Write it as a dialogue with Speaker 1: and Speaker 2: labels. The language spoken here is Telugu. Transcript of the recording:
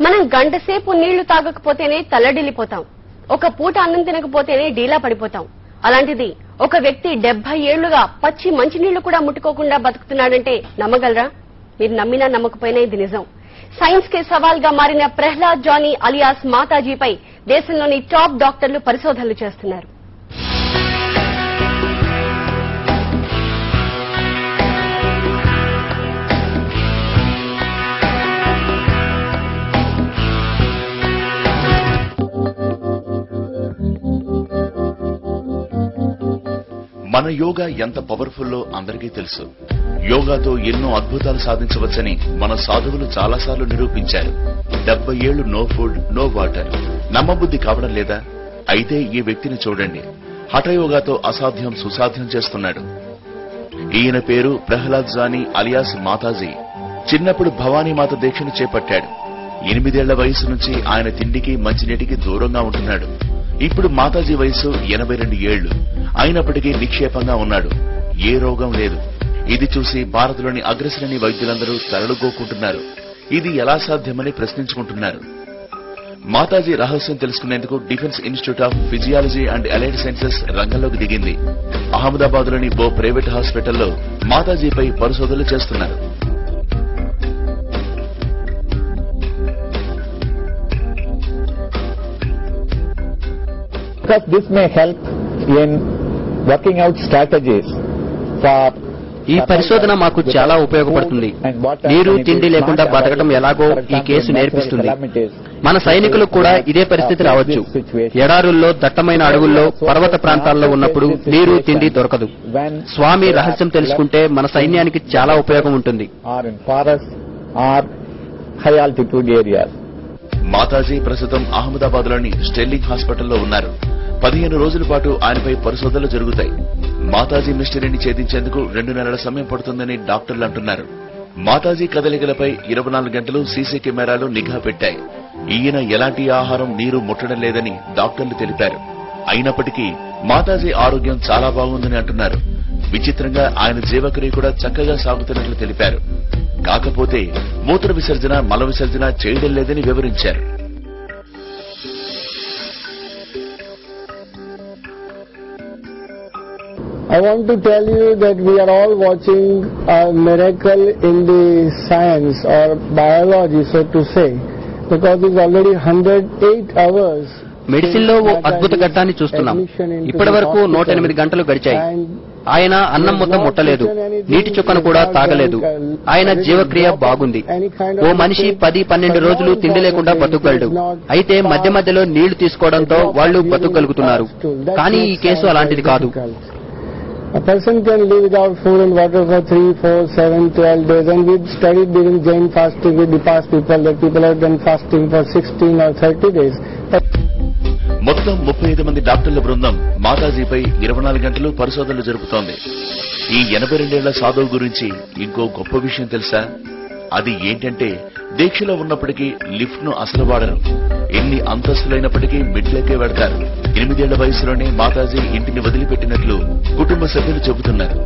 Speaker 1: మనం గంట సేపు నీళ్ళు తాగకపోతేనే తల్లడిల్లిపోతాం. ఒక పూట అన్నం తినకపోతేనే డీలా పడిపోతాం. అలాంటిది ఒక వ్యక్తి డెబ్బై ఏళ్ళుగా పచ్చి మంచినీళ్ళు కూడా ముట్టుకోకుండా బతుకుతున్నాడంటే నమ్మగలరా? మీరు నమ్మినా నమ్మకపోయినా ఇది నిజం. సైన్స్ కే సవాల్గా మారిన ప్రహ్లాద్ జానీ అలియాస్ మాతాజీపై దేశంలోని టాప్ డాక్టర్లు పరిశోధనలు చేస్తున్నారు.
Speaker 2: మన యోగా ఎంత పవర్ఫుల్లో అందరికీ తెలుసు. యోగాతో ఎన్నో అద్భుతాలు సాధించవచ్చని మన సాధువులు చాలాసార్లు నిరూపించారు. డెబ్బై ఏళ్ళు నో ఫుడ్ నో వాటర్ నమ్మబుద్ధి కావడం లేదా? అయితే ఈ వ్యక్తిని చూడండి. హఠయోగాతో అసాధ్యం సుసాధ్యం చేస్తున్నాడు. ఈయన పేరు ప్రహ్లాద్ జానీ అలియాస్ మాతాజీ. చిన్నప్పుడు భవానీమాత దీక్షను చేపట్టాడు. ఎనిమిదేళ్ళ వయసు నుంచి ఆయన తిండికి మంచినీటికి దూరంగా ఉంటున్నాడు. ఇప్పుడు మాతాజీ వయసు ఎనభై రెండు ఏళ్ళు అయినప్పటికీ నిక్షేపంగా ఉన్నాడు. ఏ రోగం లేదు. ఇది చూసి భారత్లోని అగ్రశ్రేణి వైద్యులందరూ తరలుగోకుంటున్నారు ఇది ఎలా సాధ్యమని ప్రశ్నించుకుంటున్నారు. మాతాజీ రహస్యం తెలుసుకునేందుకు defence institute of physiology and allied sciences రంగంలోకి దిగింది. అహ్మదాబాద్లోని ఓ ప్రైవేట్ హాస్పిటల్లో మాతాజీపై పరిశోధనలు చేస్తున్నారు.
Speaker 3: Because this may help in
Speaker 4: ఈ పరిశోధన మాకు చాలా ఉపయోగపడుతుంది. నీరు తిండి లేకుండా బతకడం ఎలాగో ఈ కేసు నేర్పిస్తుంది. మన సైనికులకు కూడా ఇదే పరిస్థితి రావచ్చు. ఎడారుల్లో దట్టమైన అడవుల్లో పర్వత ప్రాంతాల్లో ఉన్నప్పుడు నీరు తిండి దొరకదు. స్వామి రహస్యం తెలుసుకుంటే మన సైన్యానికి చాలా ఉపయోగం ఉంటుంది.
Speaker 2: మాతాజీ ప్రస్తుతం అహ్మదాబాద్లోని స్టెల్లింగ్ హాస్పిటల్లో ఉన్నారు. పదిహేను రోజుల పాటు ఆయనపై పరిశోధనలు జరుగుతాయి. మాతాజీ మిస్టరీని ఛేదించేందుకు రెండు నెలల సమయం పడుతుందని డాక్టర్లు అంటున్నారు. మాతాజీ కదలికలపై ఇరవై నాలుగు గంటలు సీసీ కెమెరాలు నిఘా పెట్టాయి. ఈయన ఎలాంటి ఆహారం నీరు ముట్టడం లేదని డాక్టర్లు తెలిపారు. అయినప్పటికీ మాతాజీ ఆరోగ్యం చాలా బాగుందని అంటున్నారు. విచిత్రంగా ఆయన జీవక్రియ కూడా చక్కగా సాగుతున్నట్లు తెలిపారు. కాకపోతే మూత్ర విసర్జన మల విసర్జన చేయడం లేదని వివరించారు.
Speaker 5: I want to tell you that we are all watching a miracle in the science or biology, so to say, because it's already 108 hours.
Speaker 4: మెడిసిన్లో ఓ అద్భుత ఘట్టాన్ని చూస్తున్నాం. ఇప్పటి వరకు నూట ఎనిమిది గంటలు గడిచాయి. ఆయన అన్నం మొత్తం ముట్టలేదు. నీటి చుక్కను కూడా తాగలేదు. ఆయన జీవక్రియ బాగుంది. ఓ మనిషి పది పన్నెండు రోజులు తిండి లేకుండా బతుకగలడు. అయితే మధ్య మధ్యలో నీళ్ళు తీసుకోవడంతో వాళ్ళు బతుకగలుగుతున్నారు. కానీ ఈ కేసు అలాంటిది కాదు.
Speaker 5: A person can live without food and water for 3, 4, 7, 12 days and we've studied during Jain fasting with the past people that people have been fasting for 16 or 30 days.
Speaker 2: మొత్తం ముప్పై ఐదు మంది డాక్టర్ల బృందం మాతాజీపై ఇరవై నాలుగు గంటలు పరిశోధనలు జరుపుతోంది ఈ ఎనభై రెండేళ్ళ సాధువు గురించి ఇంకో గొప్ప విషయం తెలుసా అది ఏంటంటే దీక్షలో ఉన్నప్పటికీ లిఫ్ట్ను అసలు వాడరు. ఎన్ని అంతస్తులైనప్పటికీ మిడ్లకే వెడతారు ఎనిమిదేళ్ళ వయసులోనే మాతాజీ ఇంటిని వదిలిపెట్టినట్లు కుటుంబ సభ్యులు చెబుతున్నారు.